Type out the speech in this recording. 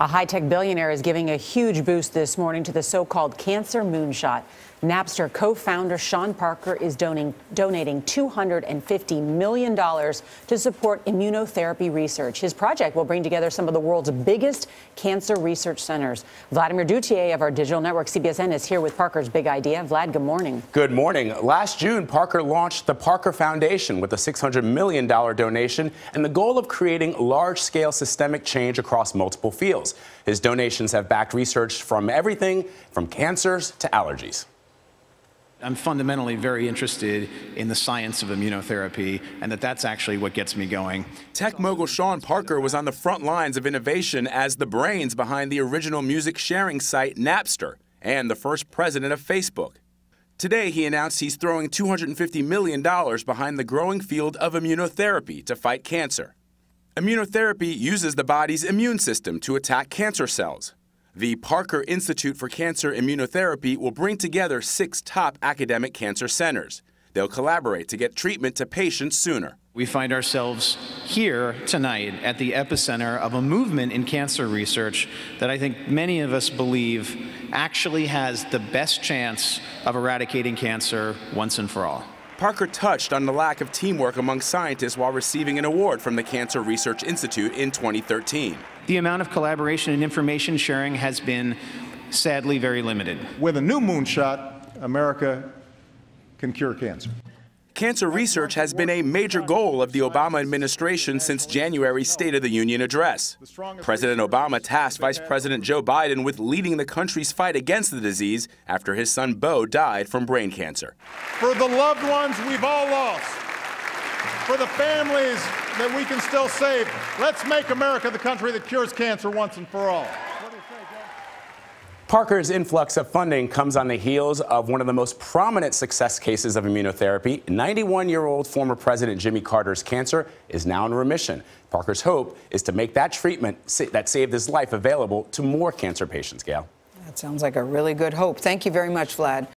A high tech billionaire is giving a huge boost this morning to the so called cancer moonshot. Napster co founder Sean Parker is donating, donating $250 million to support immunotherapy research. His project will bring together some of the world's biggest cancer research centers. Vladimir Duthiers of our digital network, CBSN, is here with Parker's big idea. Vlad, good morning. Good morning. Last June, Parker launched the Parker Foundation with a $600 million donation and the goal of creating large scale systemic change across multiple fields. His donations have backed research from everything from cancers to allergies. I'm fundamentally very interested in the science of immunotherapy, and that that's actually what gets me going. Tech mogul Sean Parker was on the front lines of innovation as the brains behind the original music sharing site Napster and the first president of Facebook. Today, he announced he's throwing $250 million behind the growing field of immunotherapy to fight cancer. Immunotherapy uses the body's immune system to attack cancer cells. The Parker Institute for Cancer Immunotherapy will bring together six top academic cancer centers. They'll collaborate to get treatment to patients sooner. We find ourselves here tonight at the epicenter of a movement in cancer research that I think many of us believe actually has the best chance of eradicating cancer once and for all. Parker touched on the lack of teamwork among scientists while receiving an award from the Cancer Research Institute in 2013. The amount of collaboration and information sharing has been sadly very limited. With a new moonshot, America can cure cancer. Cancer research has been a major goal of the Obama administration since January's State of the Union address. President Obama tasked Vice President Joe Biden with leading the country's fight against the disease after his son Beau died from brain cancer. For the loved ones we've all lost, for the families that we can still save, let's make America the country that cures cancer once and for all. Parker's influx of funding comes on the heels of one of the most prominent success cases of immunotherapy. 91 year old former President Jimmy Carter's cancer is now in remission. Parker's hope is to make that treatment that saved his life available to more cancer patients, Gail. That sounds like a really good hope. Thank you very much, Vlad.